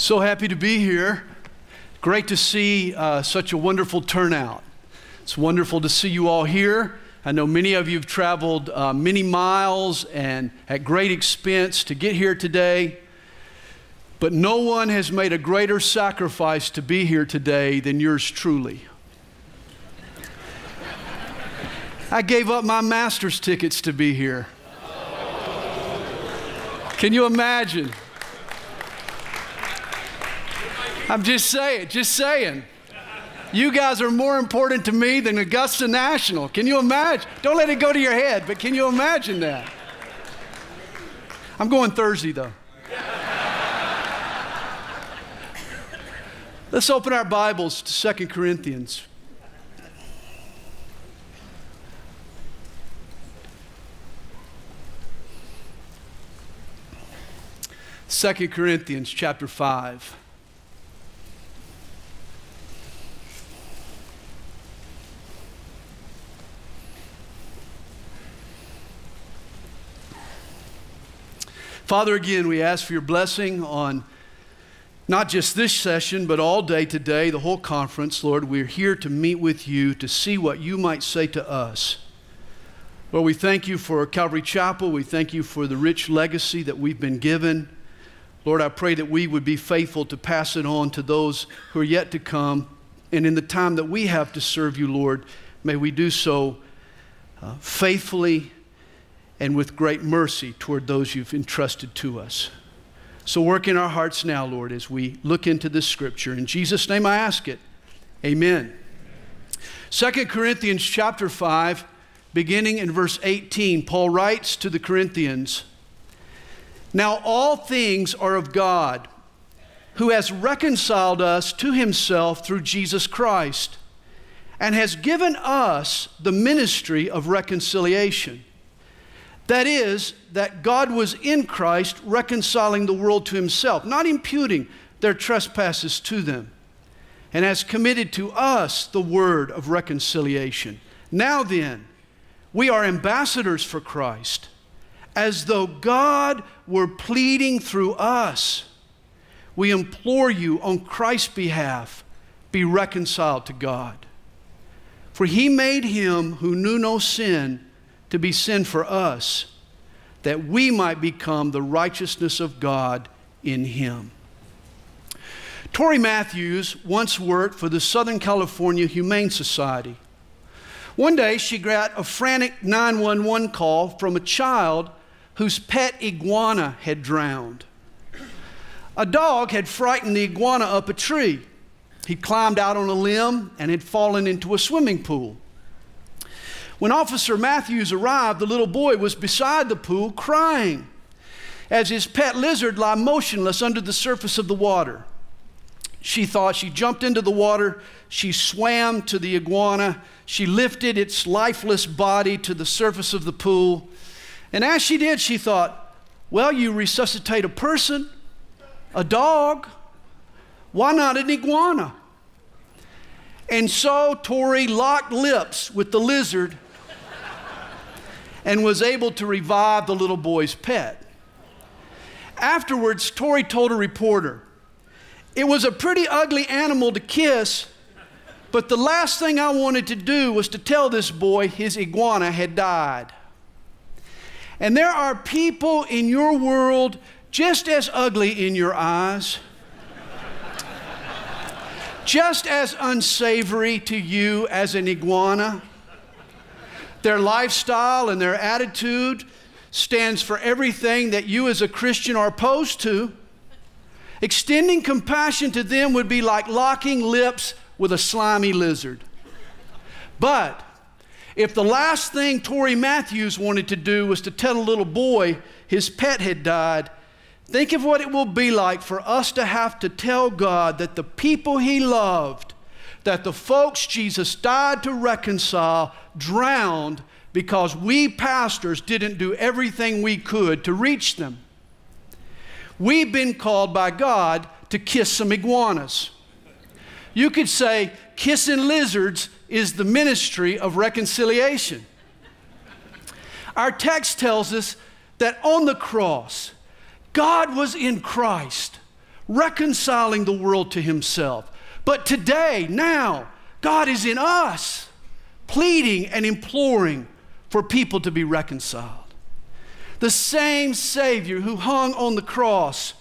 So happy to be here. Great to see uh, such a wonderful turnout. It's wonderful to see you all here. I know many of you have traveled uh, many miles and at great expense to get here today. But no one has made a greater sacrifice to be here today than yours truly. I gave up my Masters tickets to be here. Can you imagine? I'm just saying, just saying. You guys are more important to me than Augusta National. Can you imagine? Don't let it go to your head, but can you imagine that? I'm going Thursday, though. Let's open our Bibles to 2 Corinthians. Second Corinthians chapter 5. Father, again, we ask for your blessing on not just this session, but all day today, the whole conference. Lord, we're here to meet with you to see what you might say to us. Lord, we thank you for Calvary Chapel. We thank you for the rich legacy that we've been given. Lord, I pray that we would be faithful to pass it on to those who are yet to come. And in the time that we have to serve you, Lord, may we do so uh, faithfully and with great mercy toward those you've entrusted to us. So work in our hearts now, Lord, as we look into this scripture. In Jesus' name I ask it. Amen. 2 Corinthians chapter 5, beginning in verse 18, Paul writes to the Corinthians Now all things are of God, who has reconciled us to himself through Jesus Christ, and has given us the ministry of reconciliation. That is, that God was in Christ reconciling the world to himself, not imputing their trespasses to them, and has committed to us the word of reconciliation. Now then, we are ambassadors for Christ, as though God were pleading through us. We implore you on Christ's behalf, be reconciled to God. For he made him who knew no sin to be sin for us, that we might become the righteousness of God in him. Tori Matthews once worked for the Southern California Humane Society. One day she got a frantic 911 call from a child whose pet iguana had drowned. A dog had frightened the iguana up a tree. He climbed out on a limb and had fallen into a swimming pool. When Officer Matthews arrived, the little boy was beside the pool crying as his pet lizard lay motionless under the surface of the water. She thought she jumped into the water, she swam to the iguana, she lifted its lifeless body to the surface of the pool. And as she did, she thought, well, you resuscitate a person, a dog, why not an iguana? And so Tori locked lips with the lizard and was able to revive the little boy's pet. Afterwards, Tori told a reporter, It was a pretty ugly animal to kiss, but the last thing I wanted to do was to tell this boy his iguana had died. And there are people in your world just as ugly in your eyes, just as unsavory to you as an iguana. Their lifestyle and their attitude stands for everything that you as a Christian are opposed to. Extending compassion to them would be like locking lips with a slimy lizard. But if the last thing Tori Matthews wanted to do was to tell a little boy his pet had died, think of what it will be like for us to have to tell God that the people he loved that the folks Jesus died to reconcile drowned because we pastors didn't do everything we could to reach them. We've been called by God to kiss some iguanas. You could say kissing lizards is the ministry of reconciliation. Our text tells us that on the cross, God was in Christ reconciling the world to himself. But today, now, God is in us, pleading and imploring for people to be reconciled. The same Savior who hung on the cross,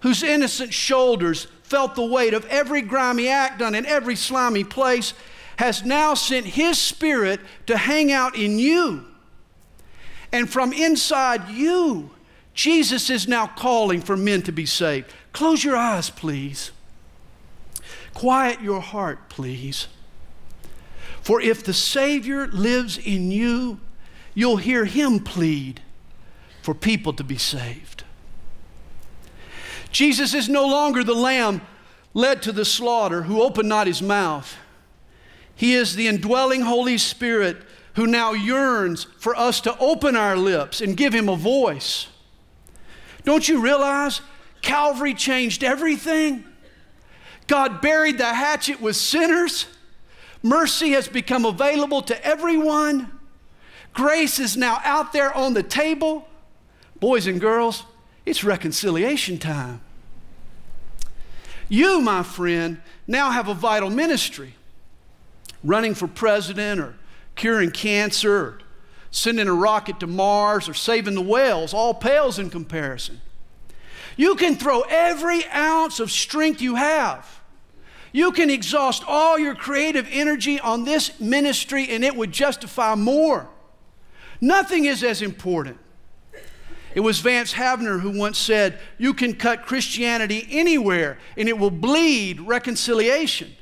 whose innocent shoulders felt the weight of every grimy act done in every slimy place, has now sent His Spirit to hang out in you. And from inside you, Jesus is now calling for men to be saved. Close your eyes, please. Quiet your heart, please. For if the Savior lives in you, you'll hear Him plead for people to be saved. Jesus is no longer the lamb led to the slaughter who opened not his mouth. He is the indwelling Holy Spirit who now yearns for us to open our lips and give him a voice. Don't you realize Calvary changed everything? God buried the hatchet with sinners. Mercy has become available to everyone. Grace is now out there on the table. Boys and girls, it's reconciliation time. You, my friend, now have a vital ministry. Running for president or curing cancer or sending a rocket to Mars or saving the whales all pales in comparison. You can throw every ounce of strength you have. You can exhaust all your creative energy on this ministry and it would justify more. Nothing is as important. It was Vance Havner who once said, You can cut Christianity anywhere and it will bleed reconciliation.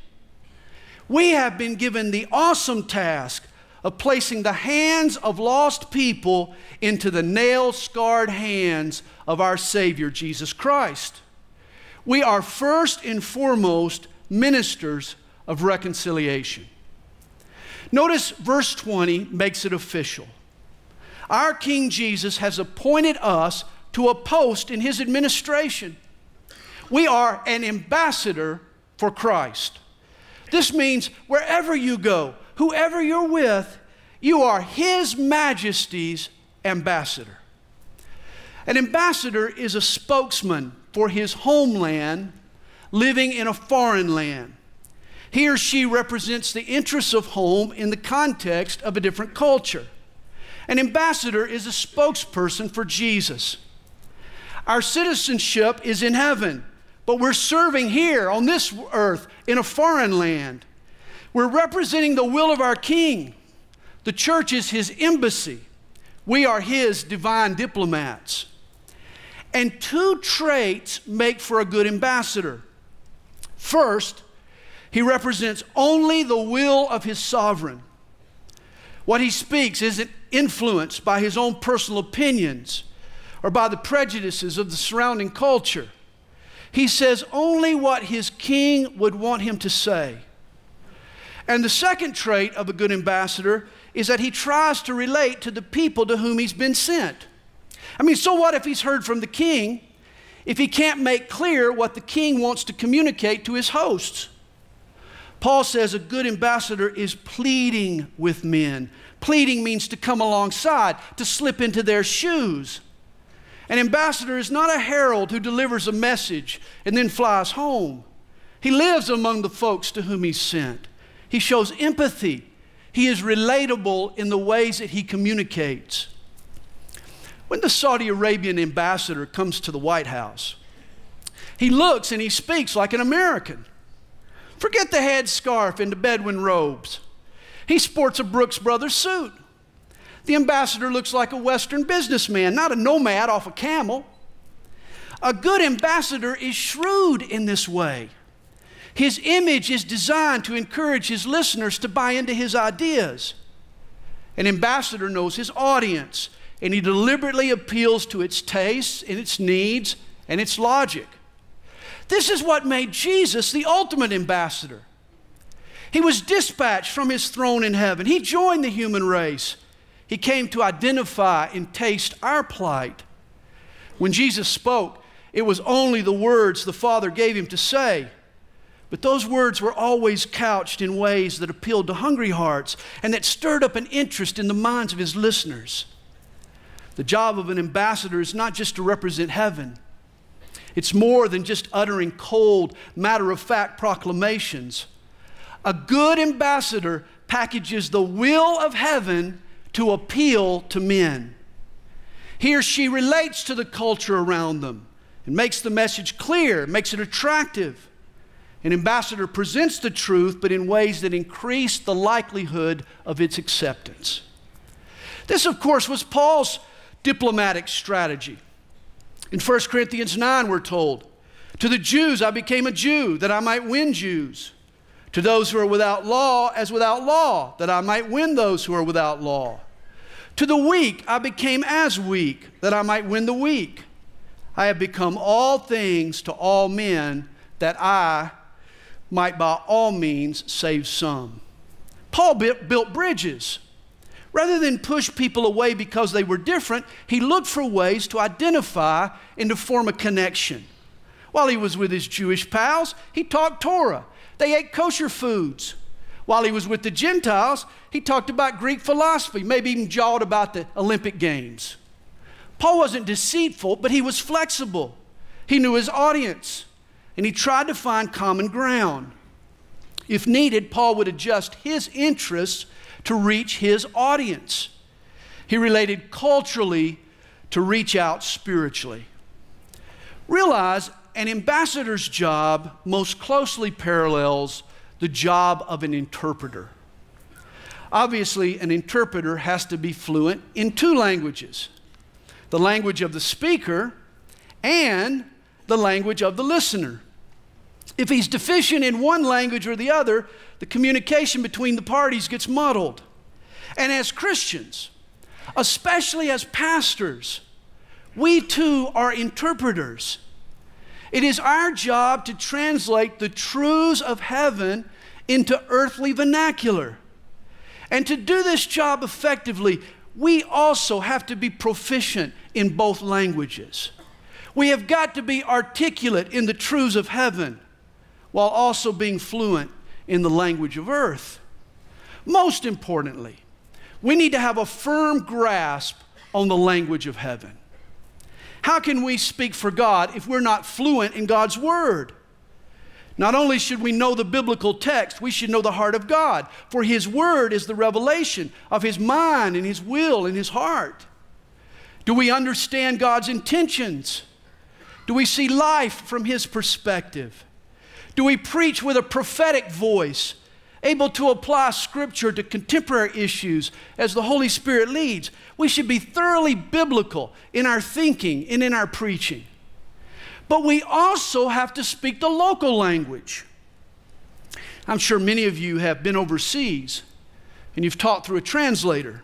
We have been given the awesome task of placing the hands of lost people into the nail scarred hands of our Savior, Jesus Christ. We are first and foremost ministers of reconciliation. Notice verse 20 makes it official our King Jesus has appointed us to a post in his administration. We are an ambassador for Christ. This means wherever you go, whoever you're with, you are His Majesty's ambassador. An ambassador is a spokesman for his homeland living in a foreign land. He or she represents the interests of home in the context of a different culture. An ambassador is a spokesperson for Jesus. Our citizenship is in heaven, but we're serving here on this earth in a foreign land. We're representing the will of our King. The church is his embassy. We are his divine diplomats. And two traits make for a good ambassador. First, he represents only the will of his sovereign. What he speaks isn't influenced by his own personal opinions or by the prejudices of the surrounding culture. He says only what his king would want him to say. And the second trait of a good ambassador is that he tries to relate to the people to whom he's been sent. I mean, so what if he's heard from the king if he can't make clear what the king wants to communicate to his hosts? Paul says a good ambassador is pleading with men. Pleading means to come alongside, to slip into their shoes. An ambassador is not a herald who delivers a message and then flies home. He lives among the folks to whom he's sent. He shows empathy. He is relatable in the ways that he communicates. When the Saudi Arabian ambassador comes to the White House, he looks and he speaks like an American. Forget the headscarf and the Bedouin robes. He sports a Brooks Brothers suit. The ambassador looks like a Western businessman, not a nomad off a camel. A good ambassador is shrewd in this way. His image is designed to encourage his listeners to buy into his ideas. An ambassador knows his audience, and he deliberately appeals to its tastes and its needs and its logic. This is what made Jesus the ultimate ambassador. He was dispatched from his throne in heaven. He joined the human race. He came to identify and taste our plight. When Jesus spoke, it was only the words the Father gave him to say. But those words were always couched in ways that appealed to hungry hearts and that stirred up an interest in the minds of his listeners. The job of an ambassador is not just to represent heaven, It's more than just uttering cold, matter of fact proclamations. A good ambassador packages the will of heaven to appeal to men. He or she relates to the culture around them and makes the message clear, makes it attractive. An ambassador presents the truth, but in ways that increase the likelihood of its acceptance. This, of course, was Paul's diplomatic strategy. In 1 Corinthians 9, we're told, To the Jews I became a Jew, that I might win Jews. To those who are without law, as without law, that I might win those who are without law. To the weak I became as weak, that I might win the weak. I have become all things to all men, that I might by all means save some. Paul built bridges. Rather than push people away because they were different, he looked for ways to identify and to form a connection. While he was with his Jewish pals, he talked Torah. They ate kosher foods. While he was with the Gentiles, he talked about Greek philosophy, maybe even jawed about the Olympic Games. Paul wasn't deceitful, but he was flexible. He knew his audience, and he tried to find common ground. If needed, Paul would adjust his interests to reach his audience. He related culturally to reach out spiritually. Realize an ambassador's job most closely parallels the job of an interpreter. Obviously, an interpreter has to be fluent in two languages the language of the speaker and the language of the listener. If he's deficient in one language or the other, the communication between the parties gets muddled. And as Christians, especially as pastors, we too are interpreters. It is our job to translate the truths of heaven into earthly vernacular. And to do this job effectively, we also have to be proficient in both languages. We have got to be articulate in the truths of heaven while also being fluent in the language of earth. Most importantly, we need to have a firm grasp on the language of heaven. How can we speak for God if we're not fluent in God's Word? Not only should we know the biblical text, we should know the heart of God, for His Word is the revelation of His mind and His will and His heart. Do we understand God's intentions? Do we see life from His perspective? Do we preach with a prophetic voice, able to apply Scripture to contemporary issues as the Holy Spirit leads? We should be thoroughly biblical in our thinking and in our preaching. But we also have to speak the local language. I'm sure many of you have been overseas and you've taught through a translator.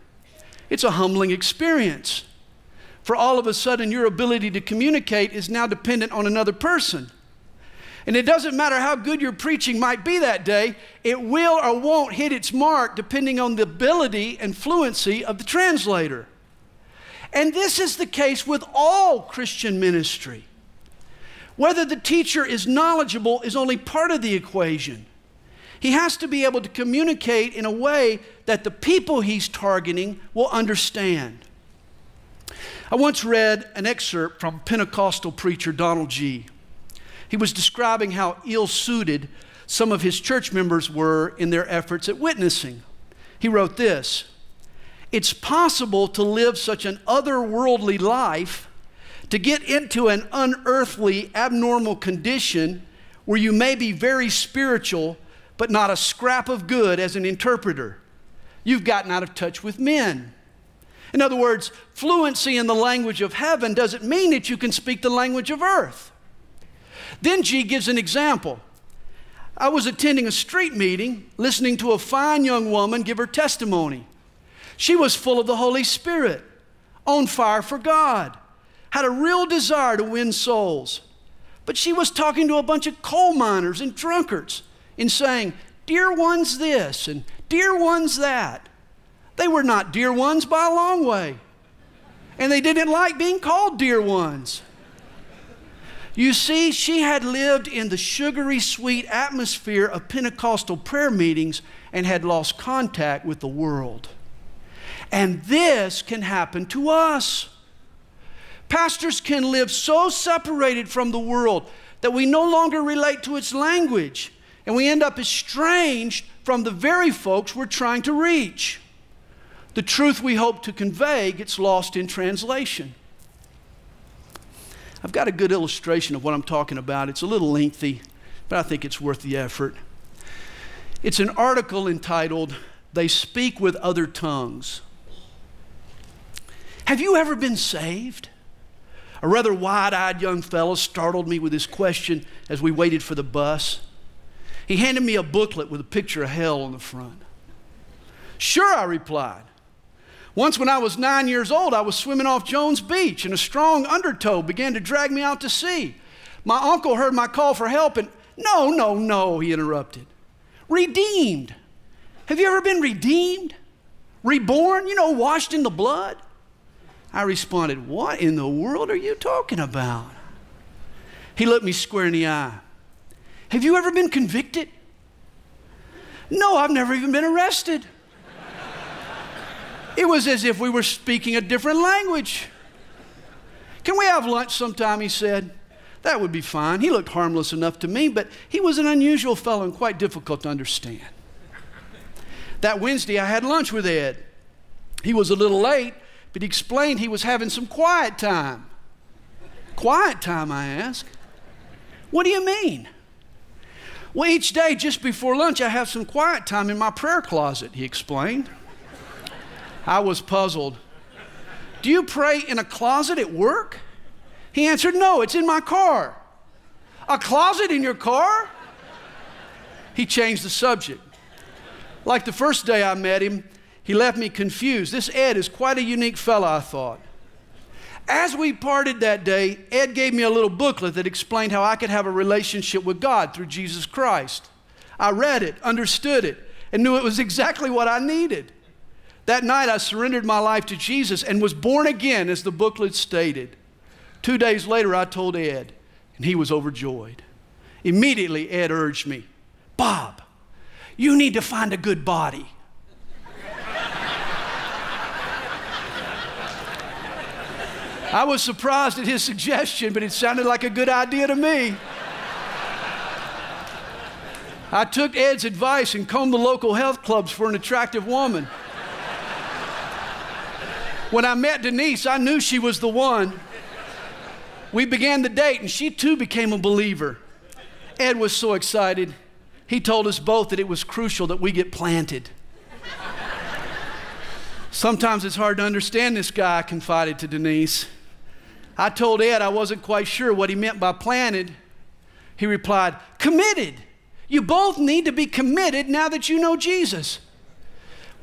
It's a humbling experience. For all of a sudden, your ability to communicate is now dependent on another person. And it doesn't matter how good your preaching might be that day, it will or won't hit its mark depending on the ability and fluency of the translator. And this is the case with all Christian ministry. Whether the teacher is knowledgeable is only part of the equation. He has to be able to communicate in a way that the people he's targeting will understand. I once read an excerpt from Pentecostal preacher Donald Gee. He was describing how ill suited some of his church members were in their efforts at witnessing. He wrote this It's possible to live such an otherworldly life, to get into an unearthly, abnormal condition where you may be very spiritual, but not a scrap of good as an interpreter. You've gotten out of touch with men. In other words, fluency in the language of heaven doesn't mean that you can speak the language of earth. Then Gee gives an example. I was attending a street meeting, listening to a fine young woman give her testimony. She was full of the Holy Spirit, on fire for God, had a real desire to win souls. But she was talking to a bunch of coal miners and drunkards and saying, Dear one's this and dear one's that. They were not dear ones by a long way. And they didn't like being called dear ones. You see, she had lived in the sugary sweet atmosphere of Pentecostal prayer meetings and had lost contact with the world. And this can happen to us. Pastors can live so separated from the world that we no longer relate to its language, and we end up estranged from the very folks we're trying to reach. The truth we hope to convey gets lost in translation. I've got a good illustration of what I'm talking about. It's a little lengthy, but I think it's worth the effort. It's an article entitled, They Speak with Other Tongues. Have you ever been saved? A rather wide eyed young fellow startled me with his question as we waited for the bus. He handed me a booklet with a picture of hell on the front. Sure, I replied. Once, when I was nine years old, I was swimming off Jones Beach and a strong undertow began to drag me out to sea. My uncle heard my call for help and, no, no, no, he interrupted. Redeemed. Have you ever been redeemed? Reborn? You know, washed in the blood? I responded, What in the world are you talking about? He looked me square in the eye. Have you ever been convicted? No, I've never even been arrested. It was as if we were speaking a different language. Can we have lunch sometime? He said. That would be fine. He looked harmless enough to me, but he was an unusual fellow and quite difficult to understand. That Wednesday, I had lunch with Ed. He was a little late, but he explained he was having some quiet time. Quiet time, I asked. What do you mean? Well, each day just before lunch, I have some quiet time in my prayer closet, he explained. I was puzzled. Do you pray in a closet at work? He answered, No, it's in my car. A closet in your car? He changed the subject. Like the first day I met him, he left me confused. This Ed is quite a unique fellow, I thought. As we parted that day, Ed gave me a little booklet that explained how I could have a relationship with God through Jesus Christ. I read it, understood it, and knew it was exactly what I needed. That night, I surrendered my life to Jesus and was born again, as the booklet stated. Two days later, I told Ed, and he was overjoyed. Immediately, Ed urged me, Bob, you need to find a good body. I was surprised at his suggestion, but it sounded like a good idea to me. I took Ed's advice and combed the local health clubs for an attractive woman. When I met Denise, I knew she was the one. We began the date, and she too became a believer. Ed was so excited. He told us both that it was crucial that we get planted. Sometimes it's hard to understand this guy, I confided to Denise. I told Ed I wasn't quite sure what he meant by planted. He replied, Committed. You both need to be committed now that you know Jesus.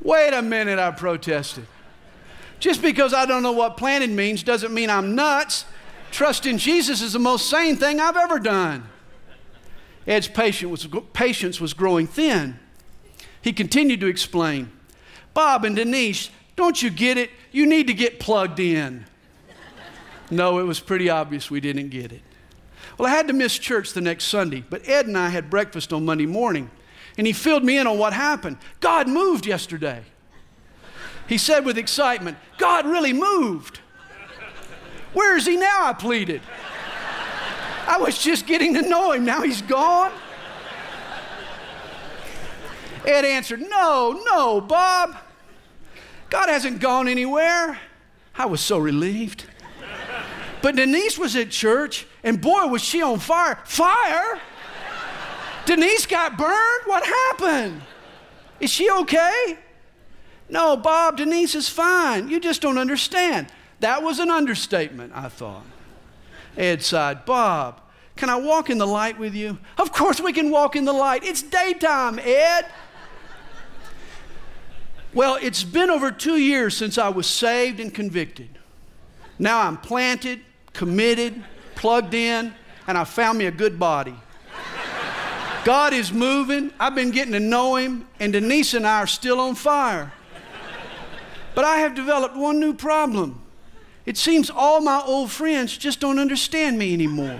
Wait a minute, I protested. Just because I don't know what planted means doesn't mean I'm nuts. Trust in Jesus is the most sane thing I've ever done. Ed's patience was, patience was growing thin. He continued to explain Bob and Denise, don't you get it? You need to get plugged in. No, it was pretty obvious we didn't get it. Well, I had to miss church the next Sunday, but Ed and I had breakfast on Monday morning, and he filled me in on what happened. God moved yesterday. He said with excitement, God really moved. Where is he now? I pleaded. I was just getting to know him. Now he's gone. Ed answered, No, no, Bob. God hasn't gone anywhere. I was so relieved. But Denise was at church, and boy, was she on fire. Fire? Denise got burned? What happened? Is she okay? No, Bob, Denise is fine. You just don't understand. That was an understatement, I thought. Ed sighed, Bob, can I walk in the light with you? Of course we can walk in the light. It's daytime, Ed. Well, it's been over two years since I was saved and convicted. Now I'm planted, committed, plugged in, and I found me a good body. God is moving. I've been getting to know Him, and Denise and I are still on fire. But I have developed one new problem. It seems all my old friends just don't understand me anymore.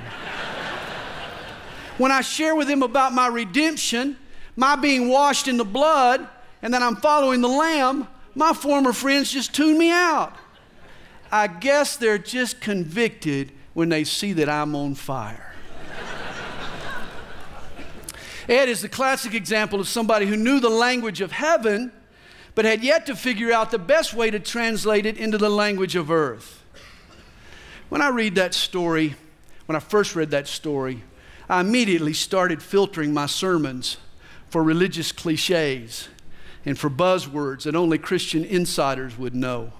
when I share with them about my redemption, my being washed in the blood, and that I'm following the Lamb, my former friends just tune me out. I guess they're just convicted when they see that I'm on fire. Ed is the classic example of somebody who knew the language of heaven, but had yet to figure out the best way to translate it into the language of earth. When I read that story, when I first read that story, I immediately started filtering my sermons for religious cliches and for buzzwords that only Christian insiders would know.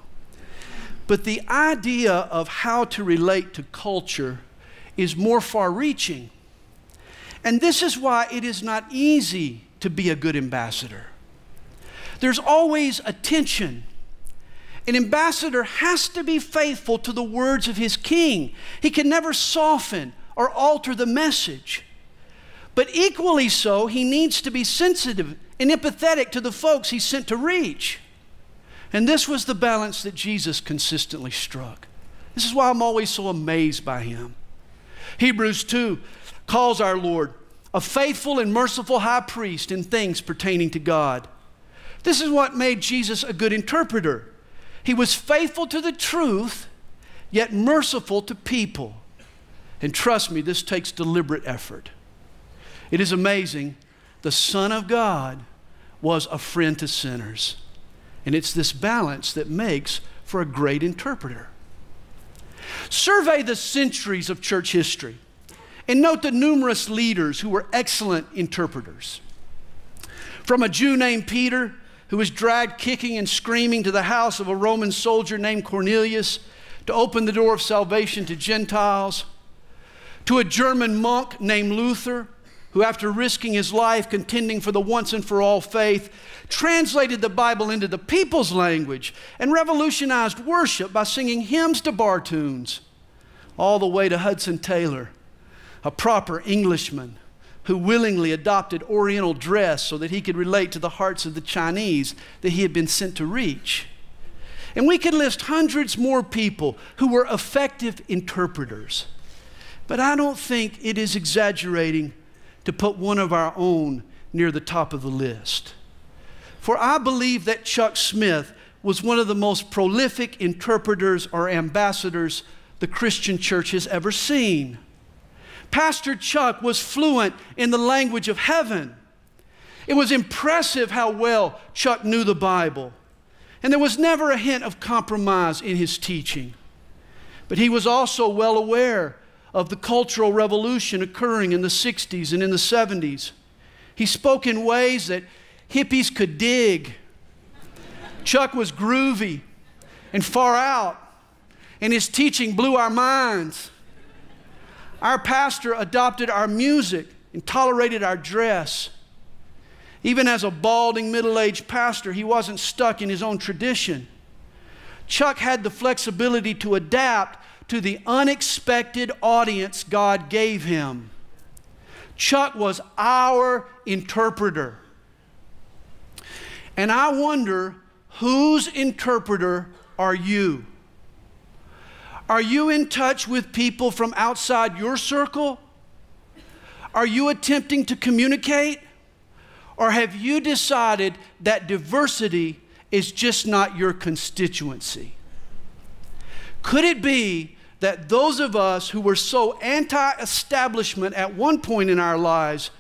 But the idea of how to relate to culture is more far reaching. And this is why it is not easy to be a good ambassador. There's always a tension. An ambassador has to be faithful to the words of his king. He can never soften or alter the message. But equally so, he needs to be sensitive and empathetic to the folks he's sent to reach. And this was the balance that Jesus consistently struck. This is why I'm always so amazed by him. Hebrews 2 calls our Lord a faithful and merciful high priest in things pertaining to God. This is what made Jesus a good interpreter. He was faithful to the truth, yet merciful to people. And trust me, this takes deliberate effort. It is amazing. The Son of God was a friend to sinners. And it's this balance that makes for a great interpreter. Survey the centuries of church history and note the numerous leaders who were excellent interpreters. From a Jew named Peter, who was dragged kicking and screaming to the house of a Roman soldier named Cornelius to open the door of salvation to Gentiles, to a German monk named Luther, who, after risking his life contending for the once and for all faith, translated the Bible into the people's language and revolutionized worship by singing hymns to bar tunes, all the way to Hudson Taylor, a proper Englishman who willingly adopted Oriental dress so that he could relate to the hearts of the Chinese that he had been sent to reach. And we could list hundreds more people who were effective interpreters. But I don't think it is exaggerating to put one of our own near the top of the list. For I believe that Chuck Smith was one of the most prolific interpreters or ambassadors the Christian church has ever seen. Pastor Chuck was fluent in the language of heaven. It was impressive how well Chuck knew the Bible. And there was never a hint of compromise in his teaching. But he was also well aware of the Cultural Revolution occurring in the 60s and in the 70s. He spoke in ways that hippies could dig. Chuck was groovy and far out, and his teaching blew our minds. Our pastor adopted our music and tolerated our dress. Even as a balding middle aged pastor, he wasn't stuck in his own tradition. Chuck had the flexibility to adapt to the unexpected audience God gave him. Chuck was our interpreter. And I wonder whose interpreter are you? Are you in touch with people from outside your circle? Are you attempting to communicate? Or have you decided that diversity is just not your constituency? Could it be that those of us who were so anti establishment at one point in our lives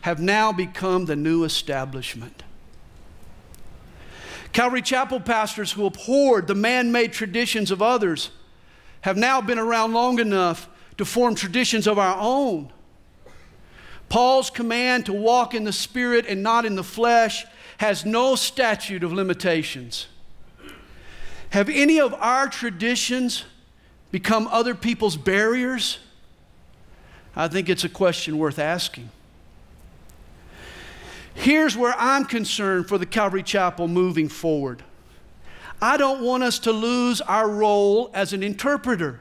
have now become the new establishment. Calvary Chapel pastors who abhorred the man made traditions of others have now been around long enough to form traditions of our own. Paul's command to walk in the Spirit and not in the flesh has no statute of limitations. Have any of our traditions become other people's barriers? I think it's a question worth asking. Here's where I'm concerned for the Calvary Chapel moving forward. I don't want us to lose our role as an interpreter,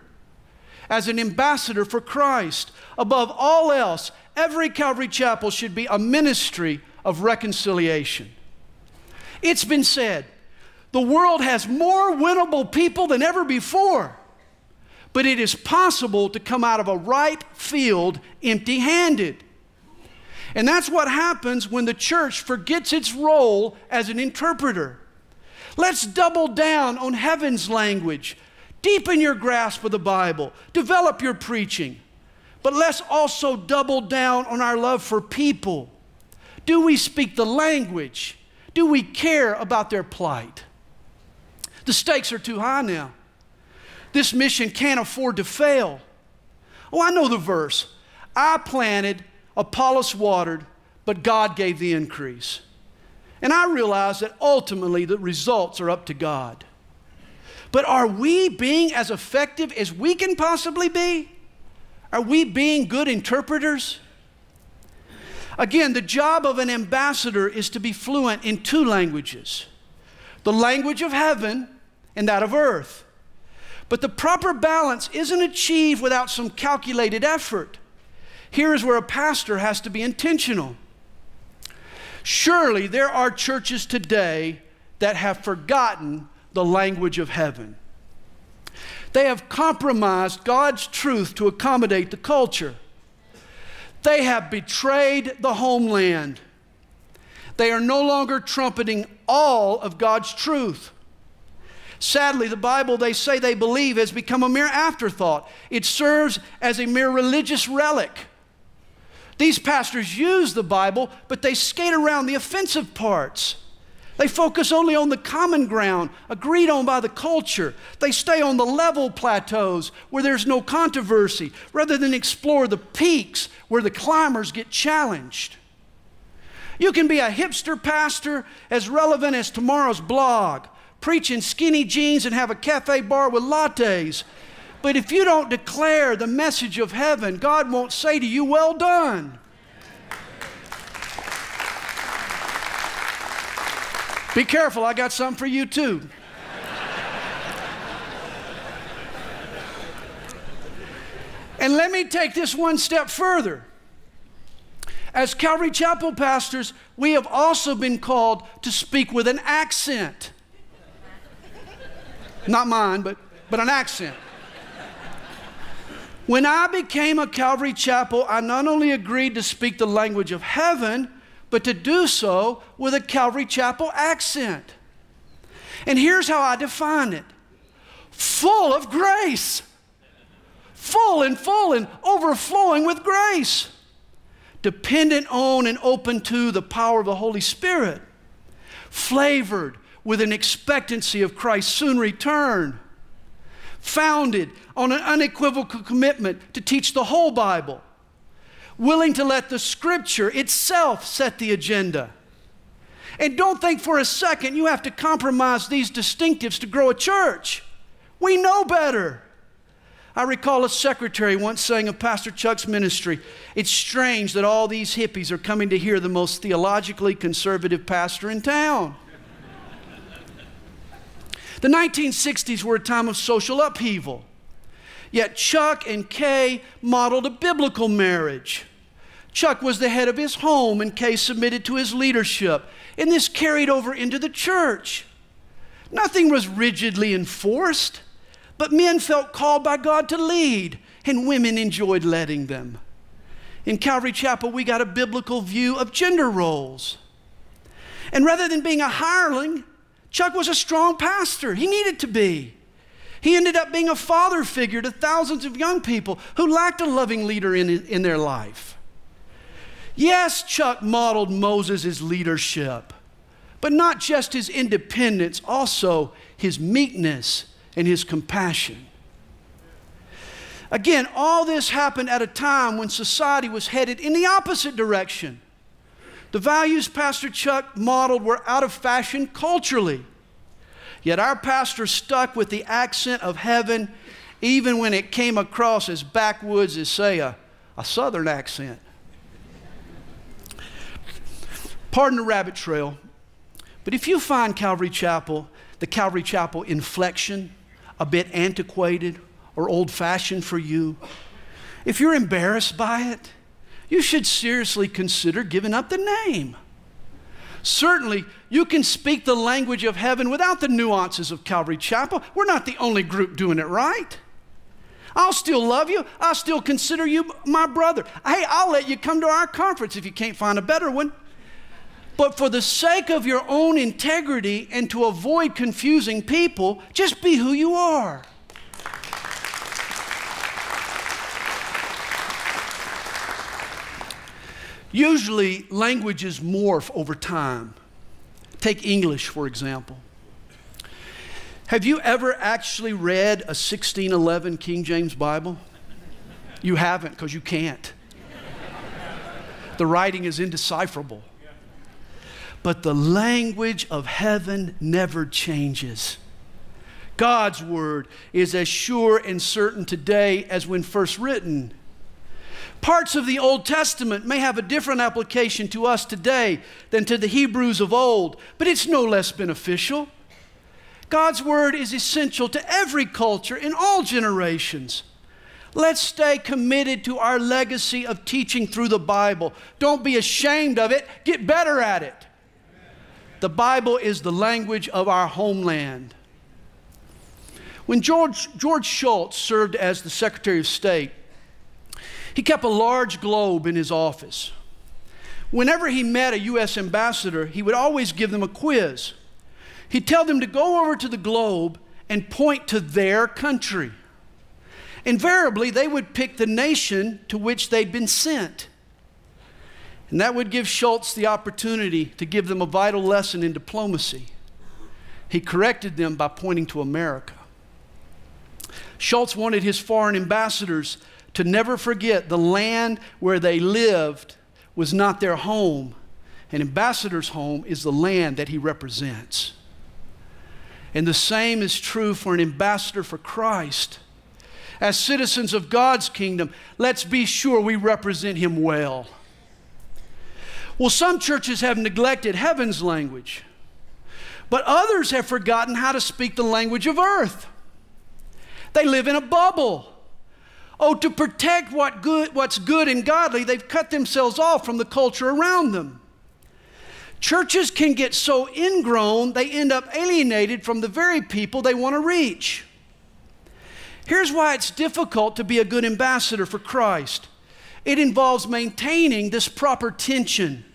as an ambassador for Christ. Above all else, every Calvary Chapel should be a ministry of reconciliation. It's been said the world has more winnable people than ever before but it is possible to come out of a ripe field empty handed. And that's what happens when the church forgets its role as an interpreter. Let's double down on heaven's language. deepen your grasp of the Bible, develop your preaching. But let's also double down on our love for people. Do we speak the language? Do we care about their plight? The stakes are too high now. This mission can't afford to fail. Oh, I know the verse. I planted, Apollos watered, but God gave the increase. And I realize that ultimately the results are up to God. But are we being as effective as we can possibly be? Are we being good interpreters? Again, the job of an ambassador is to be fluent in two languages the language of heaven and that of earth. But the proper balance isn't achieved without some calculated effort. Here is where a pastor has to be intentional. Surely there are churches today that have forgotten the language of heaven. They have compromised God's truth to accommodate the culture. They have betrayed the homeland. They are no longer trumpeting all of God's truth. Sadly, the Bible they say they believe has become a mere afterthought. It serves as a mere religious relic. These pastors use the Bible, but they skate around the offensive parts. They focus only on the common ground agreed on by the culture. They stay on the level plateaus where there's no controversy rather than explore the peaks where the climbers get challenged. You can be a hipster pastor as relevant as tomorrow's blog, preaching in skinny jeans and have a cafe bar with lattes. But if you don't declare the message of heaven, God won't say to you, Well done. Be careful, I got something for you too. and let me take this one step further. As Calvary Chapel pastors, we have also been called to speak with an accent. Not mine, but, but an accent. When I became a Calvary Chapel, I not only agreed to speak the language of heaven, but to do so with a Calvary Chapel accent. And here's how I define it. Full of grace, full and full and overflowing with grace, dependent on and open to the power of the Holy Spirit, flavored with an expectancy of Christ's soon return, founded on an unequivocal commitment to teach the whole Bible, willing to let the Scripture itself set the agenda. And don't think for a second you have to compromise these distinctives to grow a church. We know better. I recall a secretary once saying of Pastor Chuck's ministry, it's strange that all these hippies are coming to hear the most theologically conservative pastor in town. The 1960s were a time of social upheaval. Yet Chuck and Kay modeled a biblical marriage. Chuck was the head of his home, and Kay submitted to his leadership. And this carried over into the church. Nothing was rigidly enforced, but men felt called by God to lead, and women enjoyed letting them. In Calvary Chapel, we got a biblical view of gender roles. And rather than being a hireling, Chuck was a strong pastor. He needed to be. He ended up being a father figure to thousands of young people who lacked a loving leader in, in their life. Yes, Chuck modeled Moses' leadership, but not just his independence, also his meekness and his compassion. Again, all this happened at a time when society was headed in the opposite direction. The values Pastor Chuck modeled were out of fashion culturally. Yet our pastor stuck with the accent of heaven even when it came across as backwoods as, say, a, a southern accent. Pardon the rabbit trail, but if you find Calvary Chapel, the Calvary Chapel inflection, a bit antiquated or old fashioned for you, if you're embarrassed by it, you should seriously consider giving up the name. Certainly, you can speak the language of heaven without the nuances of Calvary Chapel. We're not the only group doing it right. I'll still love you. I'll still consider you my brother. Hey, I'll let you come to our conference if you can't find a better one. But for the sake of your own integrity and to avoid confusing people, just be who you are. Usually, languages morph over time. Take English, for example. Have you ever actually read a 1611 King James Bible? You haven't because you can't. The writing is indecipherable. But the language of heaven never changes. God's word is as sure and certain today as when first written. Parts of the Old Testament may have a different application to us today than to the Hebrews of old, but it's no less beneficial. God's word is essential to every culture in all generations. Let's stay committed to our legacy of teaching through the Bible. Don't be ashamed of it, get better at it. The Bible is the language of our homeland. When George, George Shultz served as the Secretary of State, he kept a large globe in his office. Whenever he met a U.S. ambassador, he would always give them a quiz. He'd tell them to go over to the globe and point to their country. Invariably, they would pick the nation to which they'd been sent. And that would give Shultz the opportunity to give them a vital lesson in diplomacy. He corrected them by pointing to America. Shultz wanted his foreign ambassadors to never forget the land where they lived was not their home. An ambassador's home is the land that he represents. And the same is true for an ambassador for Christ. As citizens of God's kingdom, let's be sure we represent him well. Well, some churches have neglected heaven's language, but others have forgotten how to speak the language of earth. They live in a bubble. Oh, to protect what good, what's good and godly, they've cut themselves off from the culture around them. Churches can get so ingrown, they end up alienated from the very people they want to reach. Here's why it's difficult to be a good ambassador for Christ it involves maintaining this proper tension.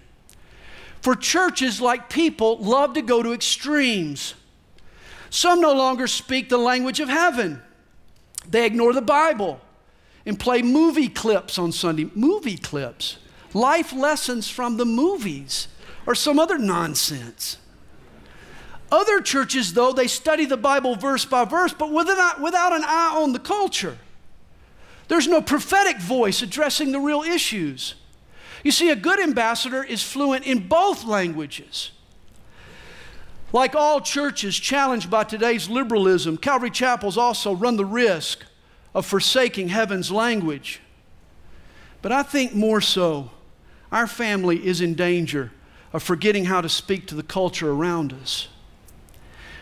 For churches, like people, love to go to extremes. Some no longer speak the language of heaven, they ignore the Bible and play movie clips on Sunday. Movie clips, life lessons from the movies or some other nonsense. Other churches, though, they study the Bible verse by verse, but without, without an eye on the culture. There's no prophetic voice addressing the real issues. You see, a good ambassador is fluent in both languages. Like all churches challenged by today's liberalism, Calvary Chapels also run the risk of forsaking heaven's language. But I think more so, our family is in danger of forgetting how to speak to the culture around us.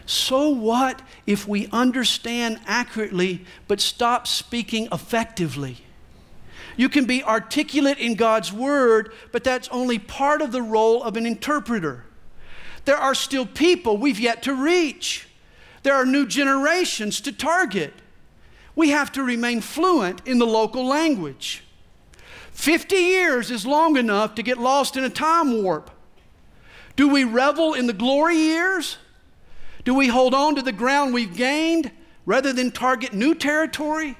So what if we understand accurately but stop speaking effectively? You can be articulate in God's word, but that's only part of the role of an interpreter. There are still people we've yet to reach. There are new generations to target. We have to remain fluent in the local language. 50 years is long enough to get lost in a time warp. Do we revel in the glory years? Do we hold on to the ground we've gained rather than target new territory?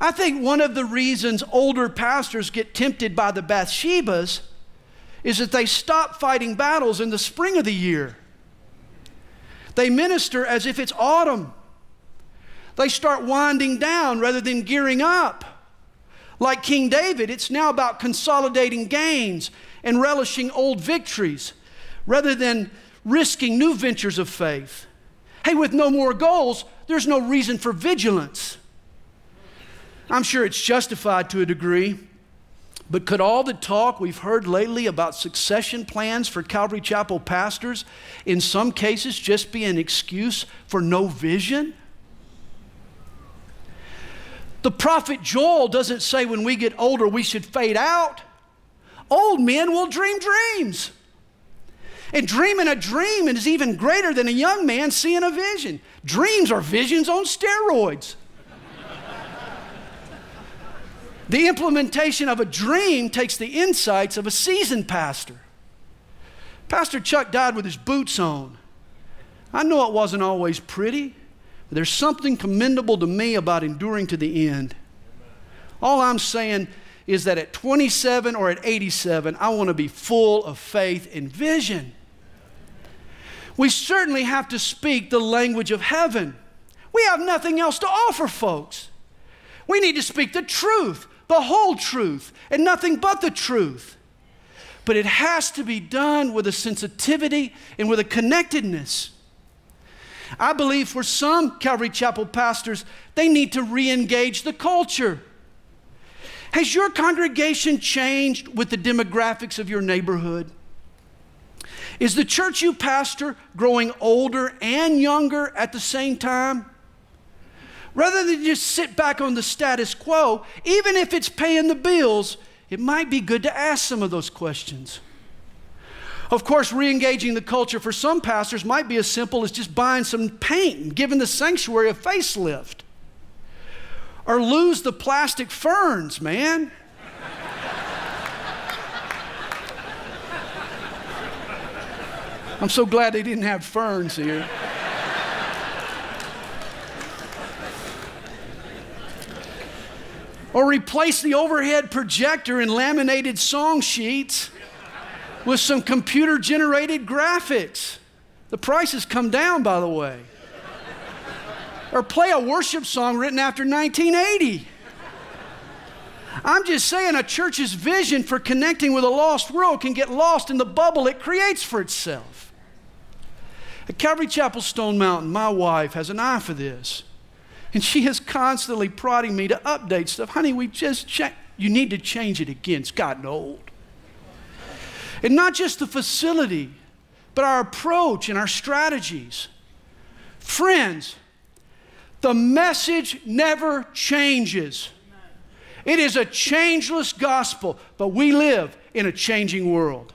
I think one of the reasons older pastors get tempted by the Bathshebas is that they stop fighting battles in the spring of the year. They minister as if it's autumn. They start winding down rather than gearing up. Like King David, it's now about consolidating gains and relishing old victories rather than risking new ventures of faith. Hey, with no more goals, there's no reason for vigilance. I'm sure it's justified to a degree, but could all the talk we've heard lately about succession plans for Calvary Chapel pastors in some cases just be an excuse for no vision? The prophet Joel doesn't say when we get older we should fade out. Old men will dream dreams. And dreaming a dream is even greater than a young man seeing a vision. Dreams are visions on steroids. the implementation of a dream takes the insights of a seasoned pastor. Pastor Chuck died with his boots on. I know it wasn't always pretty, there's something commendable to me about enduring to the end. All I'm saying is that at 27 or at 87, I want to be full of faith and vision. We certainly have to speak the language of heaven. We have nothing else to offer, folks. We need to speak the truth, the whole truth, and nothing but the truth. But it has to be done with a sensitivity and with a connectedness. I believe for some Calvary Chapel pastors, they need to re engage the culture. Has your congregation changed with the demographics of your neighborhood? Is the church you pastor growing older and younger at the same time? Rather than just sit back on the status quo, even if it's paying the bills, it might be good to ask some of those questions. Of course, re engaging the culture for some pastors might be as simple as just buying some paint and giving the sanctuary a facelift. Or lose the plastic ferns, man. I'm so glad they didn't have ferns here. or replace the overhead projector and laminated song sheets with some computer generated graphics. The price has come down, by the way. or play a worship song written after 1980. I'm just saying a church's vision for connecting with a lost world can get lost in the bubble it creates for itself. At Calvary Chapel Stone Mountain, my wife has an eye for this. And she is constantly prodding me to update stuff. Honey, we just checked. You need to change it again. It's gotten old. And not just the facility, but our approach and our strategies. Friends, the message never changes. It is a changeless gospel, but we live in a changing world.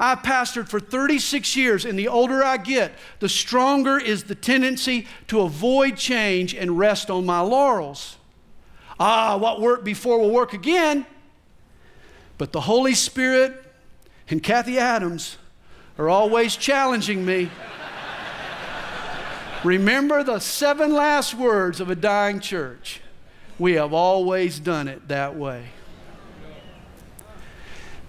I've pastored for 36 years, and the older I get, the stronger is the tendency to avoid change and rest on my laurels. Ah, what worked before will work again. But the Holy Spirit and Kathy Adams are always challenging me. Remember the seven last words of a dying church. We have always done it that way.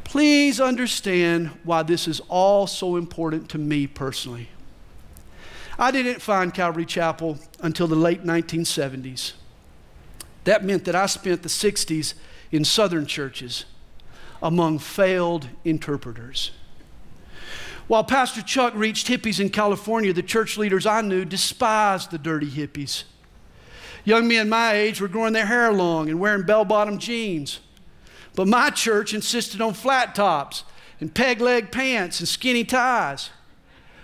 Please understand why this is all so important to me personally. I didn't find Calvary Chapel until the late 1970s. That meant that I spent the 60s in southern churches among failed interpreters. While Pastor Chuck reached hippies in California, the church leaders I knew despised the dirty hippies. Young men my age were growing their hair long and wearing bell bottom jeans. But my church insisted on flat tops and peg leg pants and skinny ties.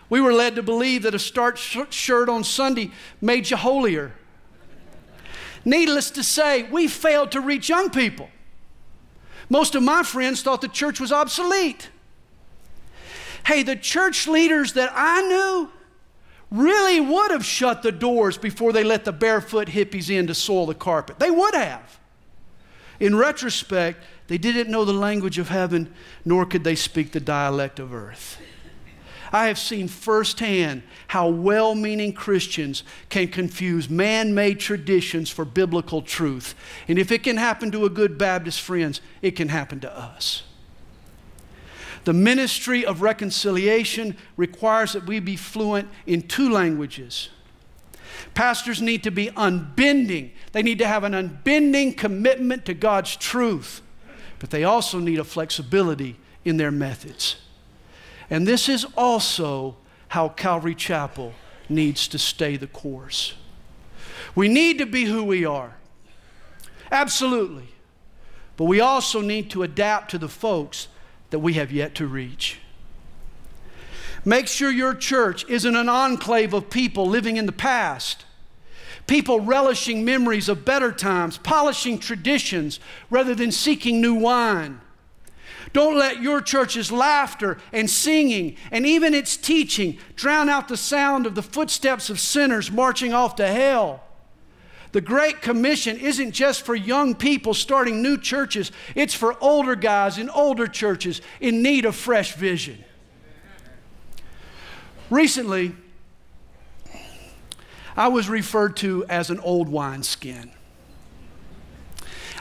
We were led to believe that a starched shirt on Sunday made you holier. Needless to say, we failed to reach young people. Most of my friends thought the church was obsolete. Hey, the church leaders that I knew really would have shut the doors before they let the barefoot hippies in to soil the carpet. They would have. In retrospect, they didn't know the language of heaven, nor could they speak the dialect of earth. I have seen firsthand how well meaning Christians can confuse man made traditions for biblical truth. And if it can happen to a good Baptist friends, it can happen to us. The ministry of reconciliation requires that we be fluent in two languages. Pastors need to be unbending, they need to have an unbending commitment to God's truth but they also need a flexibility in their methods. And this is also how Calvary Chapel needs to stay the course. We need to be who we are. Absolutely. But we also need to adapt to the folks that we have yet to reach. Make sure your church isn't an enclave of people living in the past people relishing memories of better times, polishing traditions rather than seeking new wine. Don't let your church's laughter and singing and even its teaching drown out the sound of the footsteps of sinners marching off to hell. The Great Commission isn't just for young people starting new churches, it's for older guys in older churches in need of fresh vision. Recently, I was referred to as an old wineskin.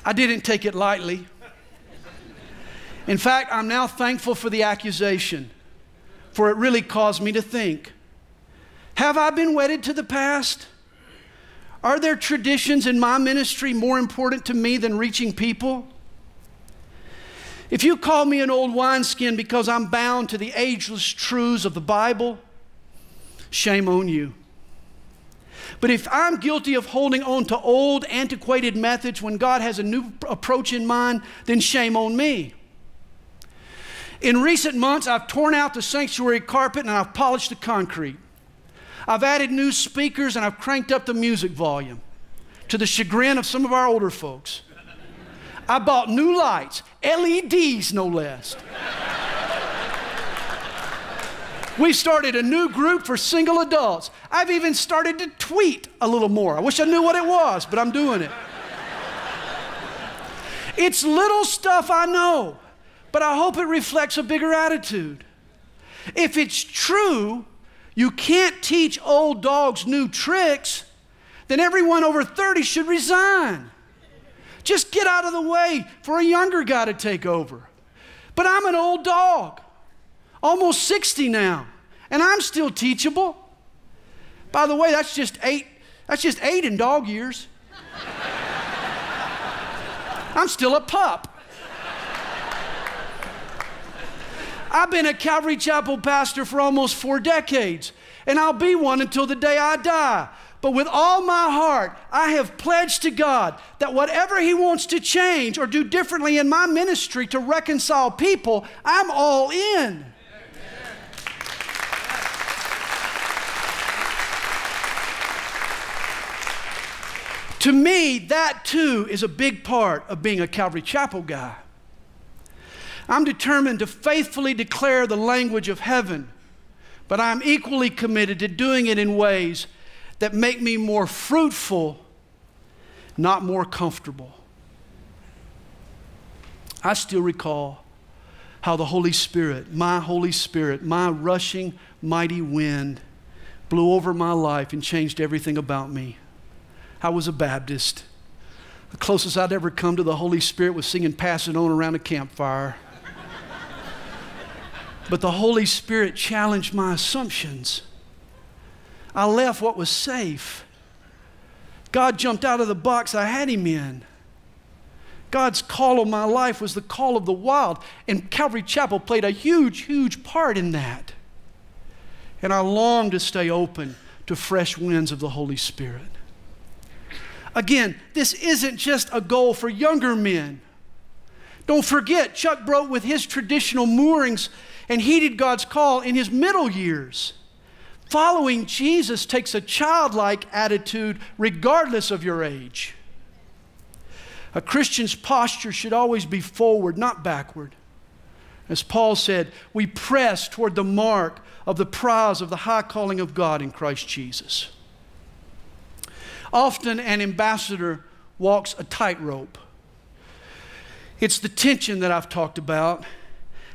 I didn't take it lightly. In fact, I'm now thankful for the accusation, for it really caused me to think Have I been wedded to the past? Are there traditions in my ministry more important to me than reaching people? If you call me an old wineskin because I'm bound to the ageless truths of the Bible, shame on you. But if I'm guilty of holding on to old, antiquated methods when God has a new approach in mind, then shame on me. In recent months, I've torn out the sanctuary carpet and I've polished the concrete. I've added new speakers and I've cranked up the music volume to the chagrin of some of our older folks. I bought new lights, LEDs no less. We started a new group for single adults. I've even started to tweet a little more. I wish I knew what it was, but I'm doing it. It's little stuff I know, but I hope it reflects a bigger attitude. If it's true you can't teach old dogs new tricks, then everyone over 30 should resign. Just get out of the way for a younger guy to take over. But I'm an old dog, almost 60 now, and I'm still teachable. By the way, that's just eight, that's just eight in dog years. I'm still a pup. I've been a Calvary Chapel pastor for almost four decades, and I'll be one until the day I die. But with all my heart, I have pledged to God that whatever He wants to change or do differently in my ministry to reconcile people, I'm all in. To me, that too is a big part of being a Calvary Chapel guy. I'm determined to faithfully declare the language of heaven, but I'm equally committed to doing it in ways that make me more fruitful, not more comfortable. I still recall how the Holy Spirit, my Holy Spirit, my rushing, mighty wind, blew over my life and changed everything about me. I was a Baptist. The closest I'd ever come to the Holy Spirit was singing Pass It On around a campfire. But the Holy Spirit challenged my assumptions. I left what was safe. God jumped out of the box I had him in. God's call on my life was the call of the wild, and Calvary Chapel played a huge, huge part in that. And I long to stay open to fresh winds of the Holy Spirit. Again, this isn't just a goal for younger men. Don't forget, Chuck broke with his traditional moorings and heeded God's call in his middle years. Following Jesus takes a childlike attitude regardless of your age. A Christian's posture should always be forward, not backward. As Paul said, we press toward the mark of the prize of the high calling of God in Christ Jesus. Often an ambassador walks a tightrope. It's the tension that I've talked about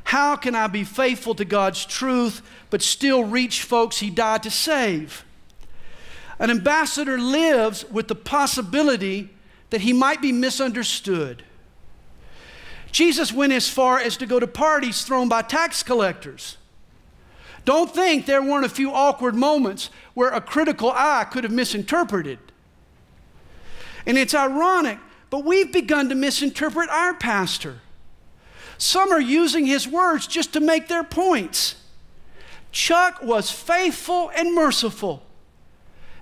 how can I be faithful to God's truth but still reach folks He died to save? An ambassador lives with the possibility that he might be misunderstood. Jesus went as far as to go to parties thrown by tax collectors. Don't think there weren't a few awkward moments where a critical eye could have misinterpreted. And it's ironic, but we've begun to misinterpret our pastor. Some are using his words just to make their points. Chuck was faithful and merciful.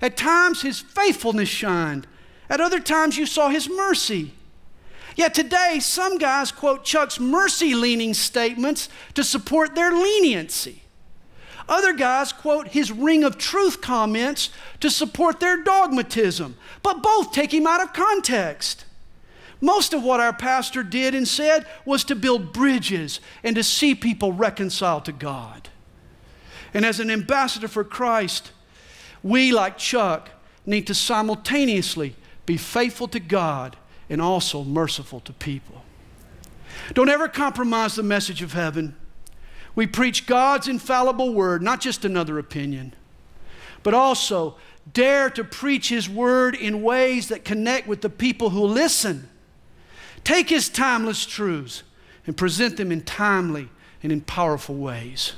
At times, his faithfulness shined. At other times, you saw his mercy. Yet today, some guys quote Chuck's mercy leaning statements to support their leniency. Other guys quote his ring of truth comments to support their dogmatism, but both take him out of context. Most of what our pastor did and said was to build bridges and to see people reconciled to God. And as an ambassador for Christ, we, like Chuck, need to simultaneously be faithful to God and also merciful to people. Don't ever compromise the message of heaven. We preach God's infallible word, not just another opinion, but also dare to preach His word in ways that connect with the people who listen take His timeless truths and present them in timely and in powerful ways.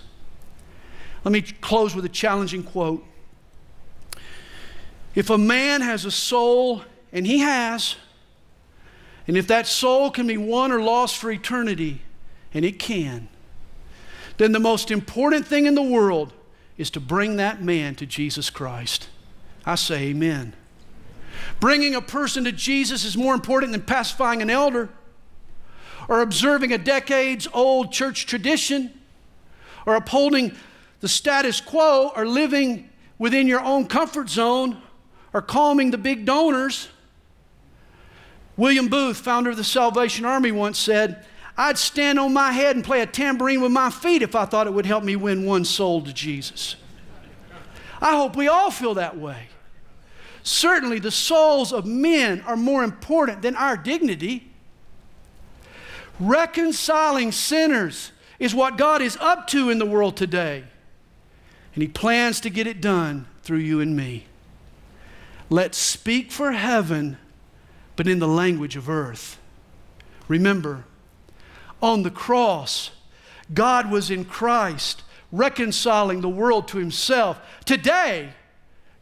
Let me close with a challenging quote. If a man has a soul, and he has, and if that soul can be won or lost for eternity, and it can, then the most important thing in the world is to bring that man to Jesus Christ. I say amen. Bringing a person to Jesus is more important than pacifying an elder or observing a decades old church tradition or upholding the status quo or living within your own comfort zone or calming the big donors. William Booth, founder of the Salvation Army, once said, I'd stand on my head and play a tambourine with my feet if I thought it would help me win one soul to Jesus. I hope we all feel that way. Certainly, the souls of men are more important than our dignity. Reconciling sinners is what God is up to in the world today. And He plans to get it done through you and me. Let's speak for heaven, but in the language of earth. Remember, on the cross, God was in Christ reconciling the world to Himself. Today,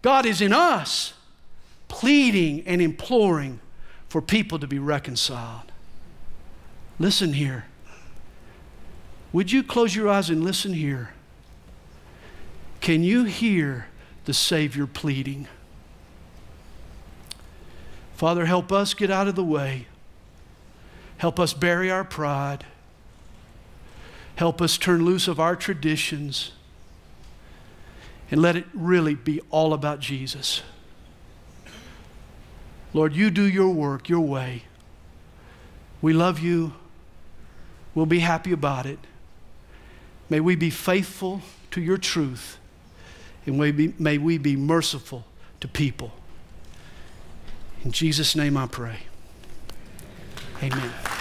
God is in us pleading and imploring for people to be reconciled. Listen here. Would you close your eyes and listen here? Can you hear the Savior pleading? Father, help us get out of the way. Help us bury our pride. Help us turn loose of our traditions and let it really be all about Jesus. Lord, you do your work your way. We love you. We'll be happy about it. May we be faithful to your truth, and may, be, may we be merciful to people. In Jesus' name I pray. Amen.